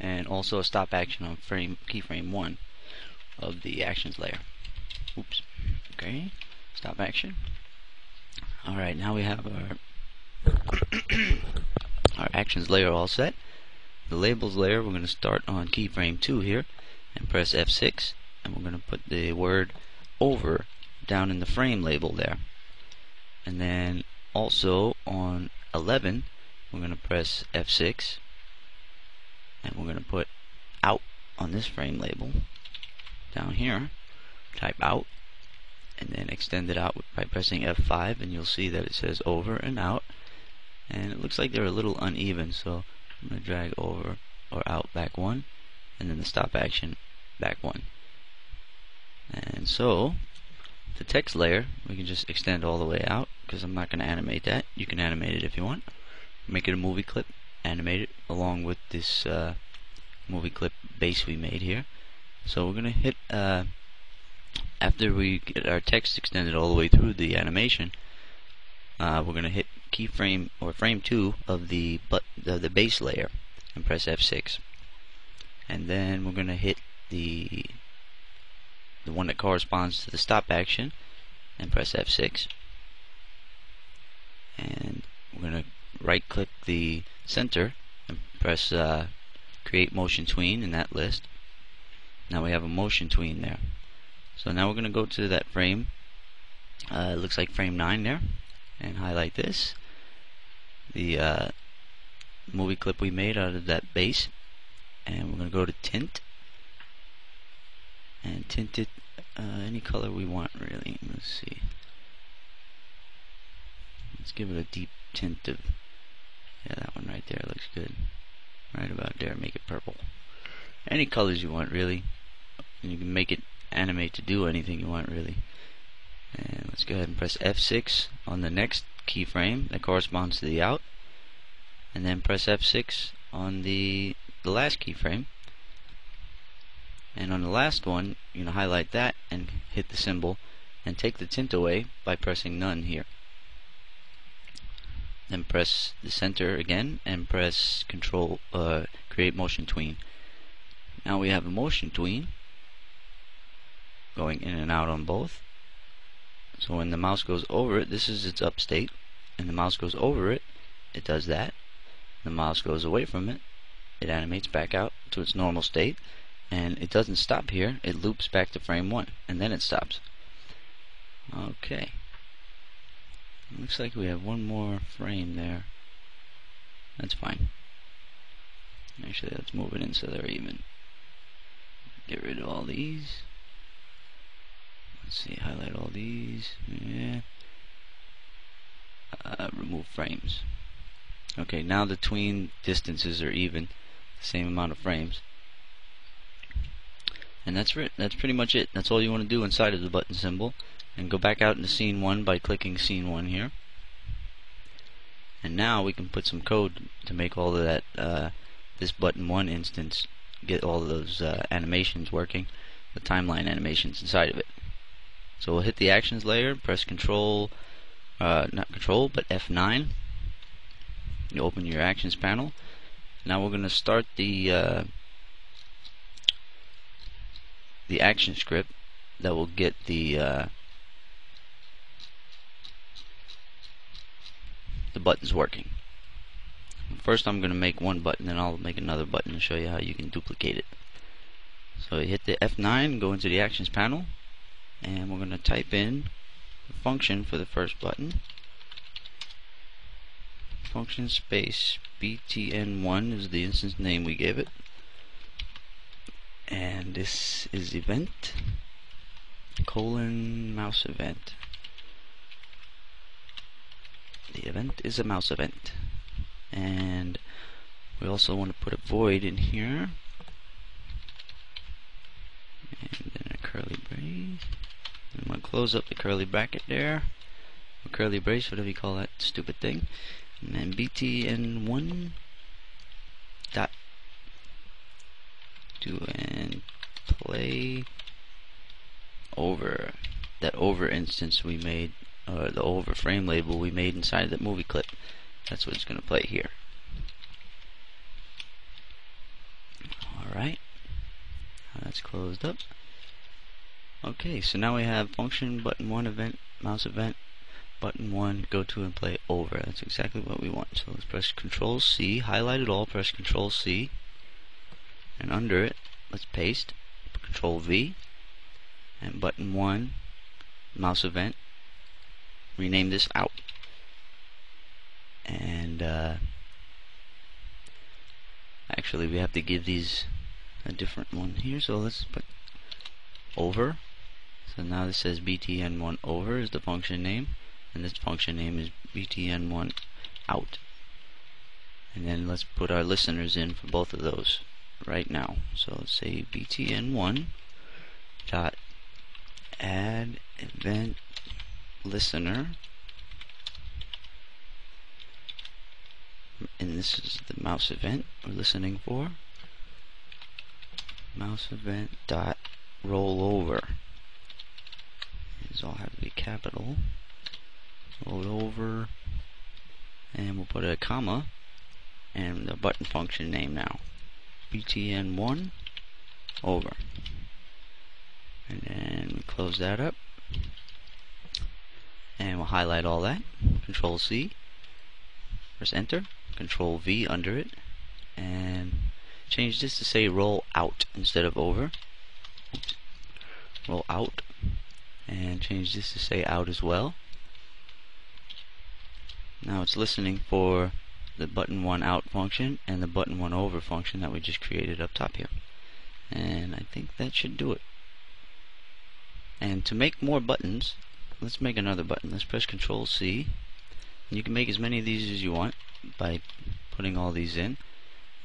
and also a stop action on frame keyframe 1 of the actions layer. Oops. Okay. Stop action. Alright, now we have our our actions layer all set. The labels layer, we're going to start on keyframe 2 here and press F6 and we're going to put the word over down in the frame label there. And then also on 11 we're going to press F6 and we're going to put out on this frame label down here. Type out and then extend it out by pressing F5 and you'll see that it says over and out. And it looks like they're a little uneven so I'm going to drag over or out back one and then the stop action back one. And so the text layer we can just extend all the way out because I'm not going to animate that. You can animate it if you want. Make it a movie clip animate it along with this uh, movie clip base we made here. So we're gonna hit uh, after we get our text extended all the way through the animation uh, we're gonna hit keyframe or frame 2 of the but the, the base layer and press F6 and then we're gonna hit the the one that corresponds to the stop action and press F6 and we're gonna right click the center and press uh, create motion tween in that list. Now we have a motion tween there. So now we're going to go to that frame. Uh, it looks like frame 9 there and highlight this. The uh, movie clip we made out of that base. And we're going to go to tint. And tint it uh, any color we want really. Let's see. Let's give it a deep tint of yeah, that one right there looks good. Right about there, make it purple. Any colors you want, really. And you can make it animate to do anything you want, really. And let's go ahead and press F6 on the next keyframe that corresponds to the out. And then press F6 on the, the last keyframe. And on the last one, you know, highlight that and hit the symbol and take the tint away by pressing none here then press the center again and press control uh, create motion tween. Now we have a motion tween going in and out on both. So when the mouse goes over it this is its up state. And the mouse goes over it it does that. The mouse goes away from it it animates back out to its normal state. And it doesn't stop here it loops back to frame 1 and then it stops. Okay Looks like we have one more frame there. That's fine. Actually, let's move it in so they're even. Get rid of all these. Let's see, highlight all these. Yeah. Uh, remove frames. Okay, now the tween distances are even, the same amount of frames. And that's it. That's pretty much it. That's all you want to do inside of the button symbol and go back out into scene 1 by clicking scene 1 here. And now we can put some code to make all of that uh, this button 1 instance get all those uh, animations working the timeline animations inside of it. So we'll hit the actions layer press control uh, not control but F9 you open your actions panel. Now we're going to start the uh, the action script that will get the the buttons working. First I'm going to make one button, then I'll make another button to show you how you can duplicate it. So you hit the F9, go into the Actions panel, and we're going to type in the function for the first button. Function space btn1 is the instance name we gave it. And this is event colon mouse event the event is a mouse event. And we also want to put a void in here. And then a curly brace. I'm going to close up the curly bracket there. Or curly brace whatever you call that stupid thing. And then btn1 dot do and play over. That over instance we made or the over frame label we made inside the movie clip. That's what it's going to play here. Alright. That's closed up. Okay, so now we have function, button 1, event, mouse event, button 1, go to and play over. That's exactly what we want. So let's press Control C, highlight it all, press Control C, and under it, let's paste, Control V, and button 1, mouse event, rename this out. And, uh, actually we have to give these a different one here, so let's put over. So now this says btn1 over is the function name, and this function name is btn1 out. And then let's put our listeners in for both of those right now. So let's say btn1 dot add event listener. And this is the mouse event we're listening for. Mouse event dot roll over these all have to be capital. Roll over and we'll put a comma and the button function name now. Btn1 over. And then we close that up we'll highlight all that. Control C. Press enter. Control V under it. And change this to say roll out instead of over. Roll out. And change this to say out as well. Now it's listening for the button one out function and the button one over function that we just created up top here. And I think that should do it. And to make more buttons let's make another button. Let's press control C. You can make as many of these as you want by putting all these in.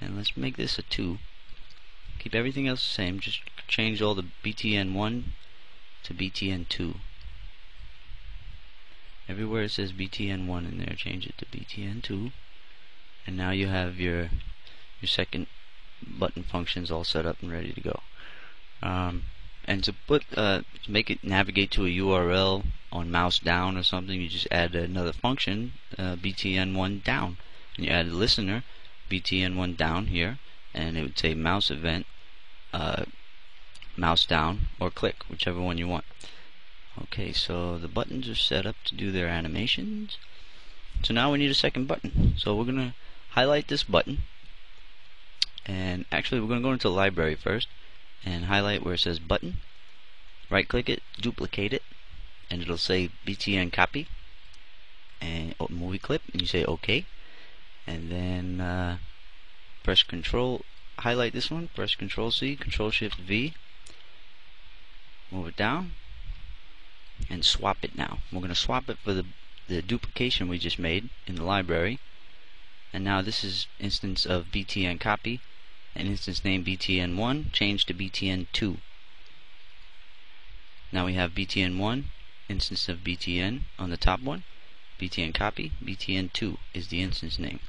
And let's make this a 2 keep everything else the same. Just change all the BTN1 to BTN2 everywhere it says BTN1 in there change it to BTN2 and now you have your your second button functions all set up and ready to go. Um, and to put uh, to make it navigate to a URL on mouse down or something you just add another function uh, btn1 down. And you add a listener btn1 down here and it would say mouse event uh, mouse down or click whichever one you want. Okay so the buttons are set up to do their animations. So now we need a second button. So we're gonna highlight this button. And actually we're gonna go into the library first and highlight where it says button. Right click it duplicate it and it'll say btn copy. And oh, movie clip and you say OK. And then uh, press control highlight this one press control C control shift V. Move it down and swap it now. We're going to swap it for the the duplication we just made in the library. And now this is instance of btn copy and instance name btn1 change to btn2 now we have btn1 instance of btn on the top one btn copy btn2 is the instance name.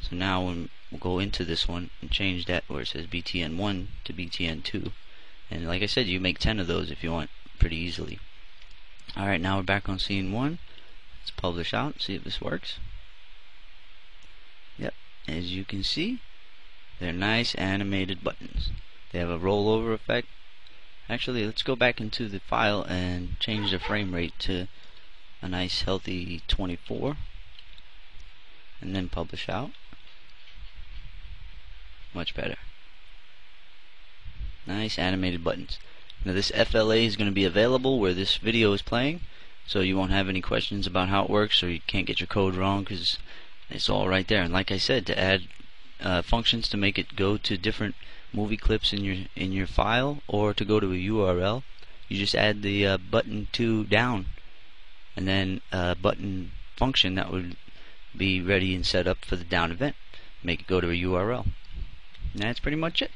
So now we'll go into this one and change that where it says btn1 to btn2 and like I said you make 10 of those if you want pretty easily. Alright now we're back on scene 1 let's publish out see if this works. Yep as you can see they're nice animated buttons. They have a rollover effect. Actually let's go back into the file and change the frame rate to a nice healthy 24 and then publish out. Much better. Nice animated buttons. Now this FLA is going to be available where this video is playing so you won't have any questions about how it works or you can't get your code wrong because it's all right there. And like I said to add uh, functions to make it go to different movie clips in your in your file or to go to a URL you just add the uh, button to down and then a button function that would be ready and set up for the down event. Make it go to a URL and that's pretty much it.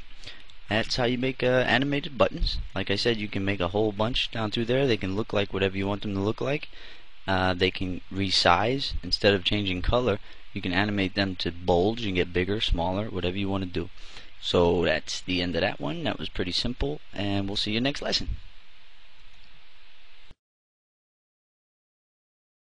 That's how you make uh, animated buttons. Like I said you can make a whole bunch down through there. They can look like whatever you want them to look like. Uh, they can resize. Instead of changing color you can animate them to bulge and get bigger smaller whatever you want to do. So that's the end of that one. That was pretty simple and we'll see you next lesson